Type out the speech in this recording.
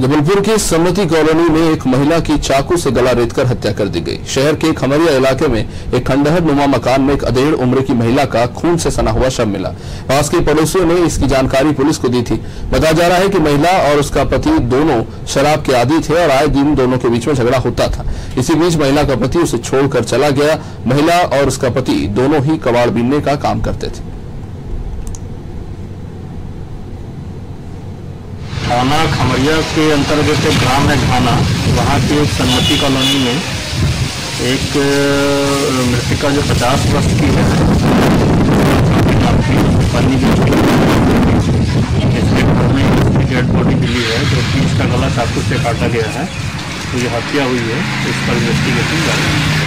जबलपुर की समृति कॉलोनी में एक महिला की चाकू से गला रेतकर हत्या कर दी गई। शहर के खमरिया इलाके में एक खंडहर नुमा मकान में एक अधेड़ उम्र की महिला का खून से सना हुआ शव मिला। पास के पड़ोसियों ने इसकी जानकारी पुलिस को दी थी। बताया जा रहा है कि महिला और उसका पति दोनों शराब के आदि थे और आए दिन दोनों के बीच में झगड़ा होता था। इसी बीच महिला का पति उसे छोड़कर चला गया। महिला और उसका पति दोनों ही कबाड़ बीनने का काम करते थे। थाना खमरिया के अंतर्गत एक ग्राम है घाना, वहाँ की एक सन्मति कॉलोनी में एक मृतिका जो पचास वर्ष की है, पन्नी डेड बॉडी मिली है, जो कि इसका गला चाकू से काटा गया है। तो ये हत्या हुई है, इस पर इन्वेस्टिगेशन जारी है।